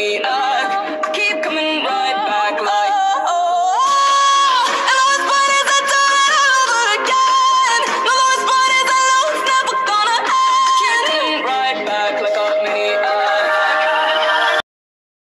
way up.